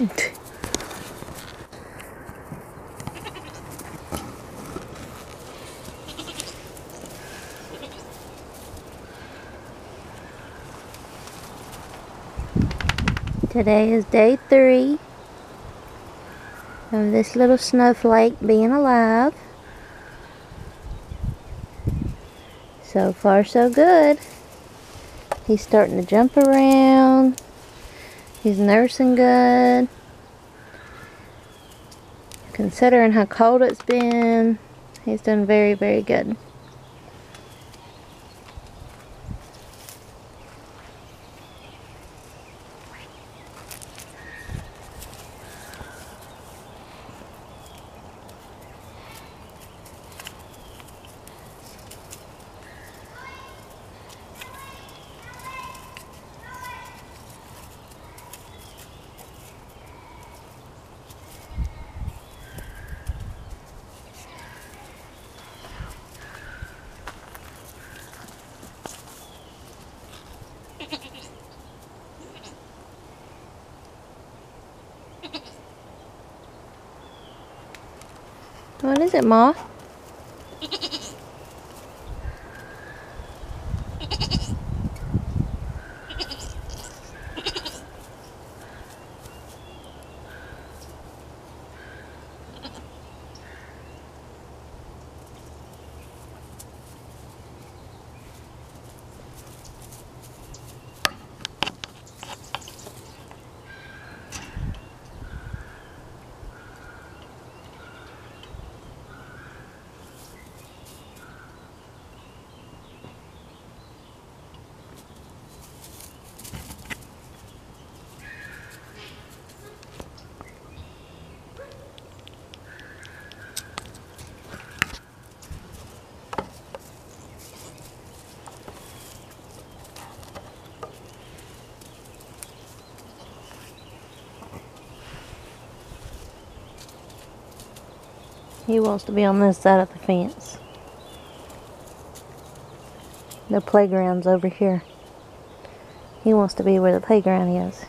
Today is day three of this little snowflake being alive. So far so good. He's starting to jump around. He's nursing good. Considering how cold it's been, he's done very, very good. What is it, Ma? He wants to be on this side of the fence. The playground's over here. He wants to be where the playground is.